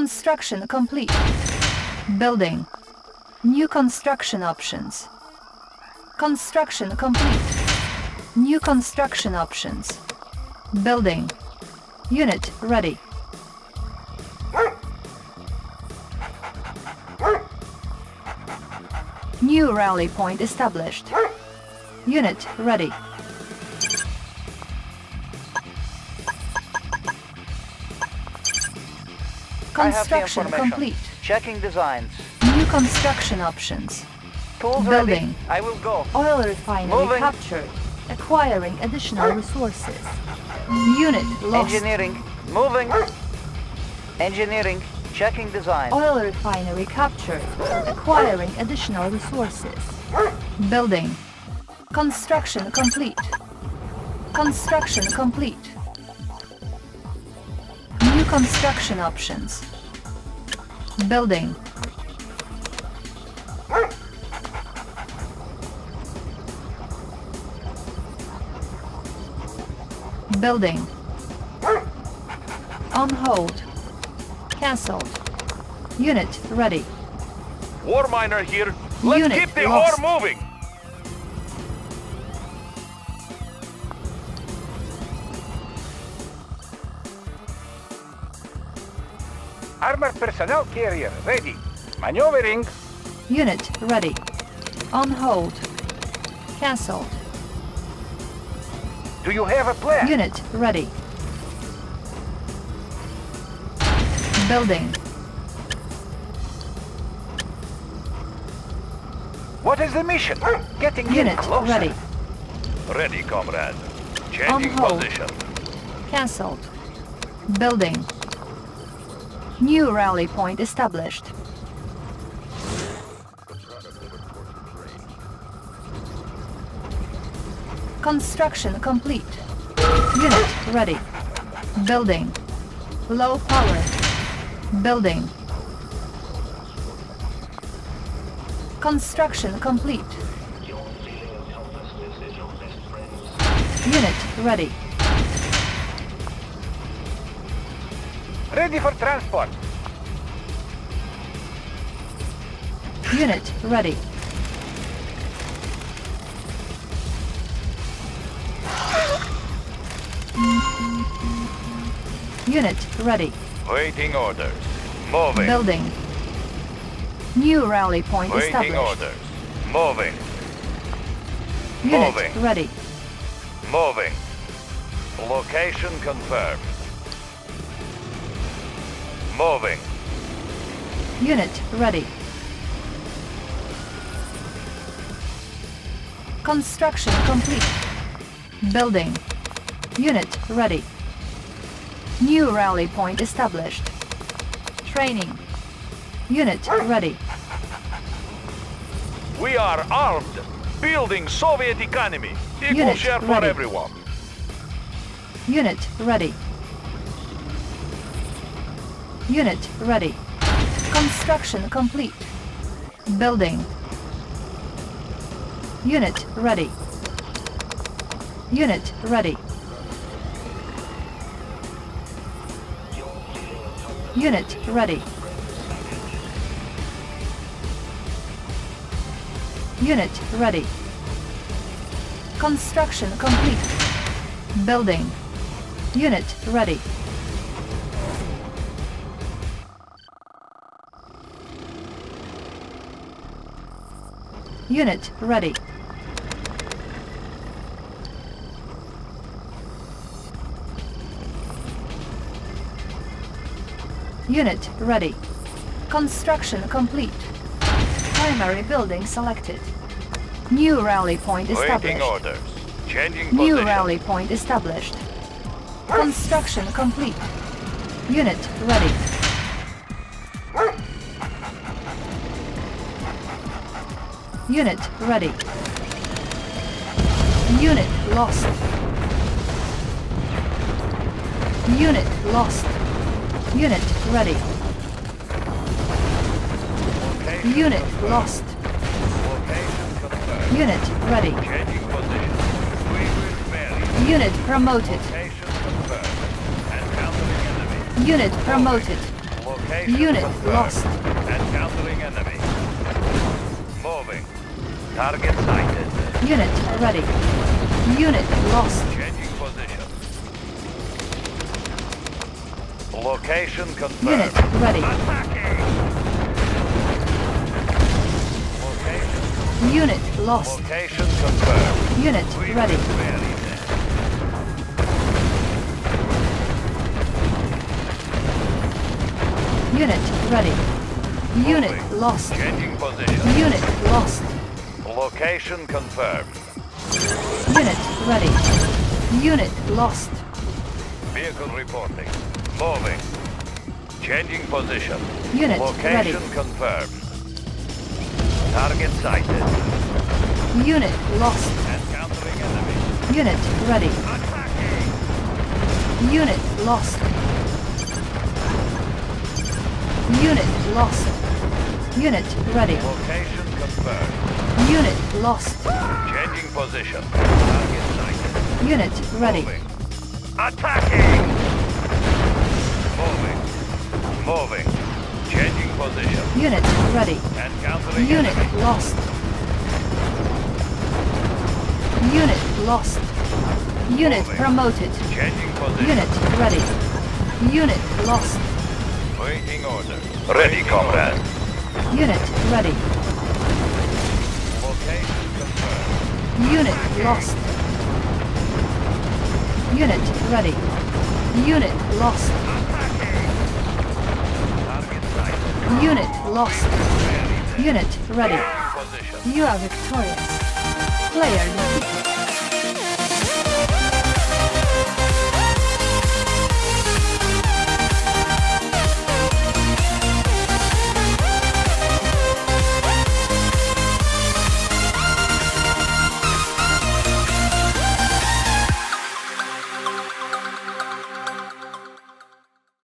Construction complete. Building. New construction options. Construction complete. New construction options. Building. Unit ready. New rally point established. Unit ready. Construction complete. Checking designs. New construction options. Tools Building. ready. I will go. Oil refinery Moving. captured. Acquiring additional resources. Unit lost. Engineering. Moving. Engineering. Checking design. Oil refinery captured. Acquiring additional resources. Building. Construction complete. Construction complete. New construction options. Building. Building. On hold. Cancelled. Unit ready. War miner here. Let's Unit keep the lost. ore moving. Armored personnel carrier ready. Maneuvering. Unit ready. On hold. Cancelled. Do you have a plan? Unit ready. Building. What is the mission? Getting in Unit closer. ready. Ready, comrade. Changing On hold. position. Cancelled. Building. New rally point established. Construction complete. Unit ready. Building. Low power. Building. Construction complete. Unit ready. Ready for transport. Unit ready. Unit ready. Waiting orders. Moving. Building. New rally point Waiting established. orders. Moving. Unit Moving. ready. Moving. Location confirmed. Moving. Unit ready. Construction complete. Building. Unit ready. New rally point established. Training. Unit ready. We are armed. Building Soviet economy. Equal Unit share for ready. everyone. Unit ready. Unit ready. Construction complete. Building. Unit ready. Unit ready. Unit ready. Unit ready. Construction complete. Building. Unit ready. Unit ready. Unit ready. Construction complete. Primary building selected. New rally point Waiting established. orders. Changing New rally point established. Construction complete. Unit ready. Unit ready. Unit lost. Unit lost. Unit ready. Location Unit confirmed. lost. Unit ready. Unit promoted. Unit promoted. Unit lost. Encountering enemy. Moving. Target sighted. Unit ready. Unit lost. Changing position. Location confirmed. Unit ready. Attacking! Location. Unit lost. Location confirmed. Unit We ready. will bury them. Unit ready. Unit lost. Changing position. Unit lost. Location confirmed. Unit ready. Unit lost. Vehicle reporting. Moving. Changing position. Unit Location ready. confirmed. Target sighted. Unit lost. Encountering enemy. Unit ready. Attacking! Unit lost. Unit lost. Unit ready. Location confirmed. Unit lost. Changing position. Target sighted. Unit ready. Moving. Attacking! Moving. Moving. Changing position. Unit ready. Encountering Unit enemy. lost. Unit lost. Unit Moving. promoted. Changing position. Unit ready. Unit lost. Waiting order. Ready, comrade. Unit ready. Unit lost. Unit ready. Unit lost. Unit lost. Unit ready. You are victorious. Player defeated.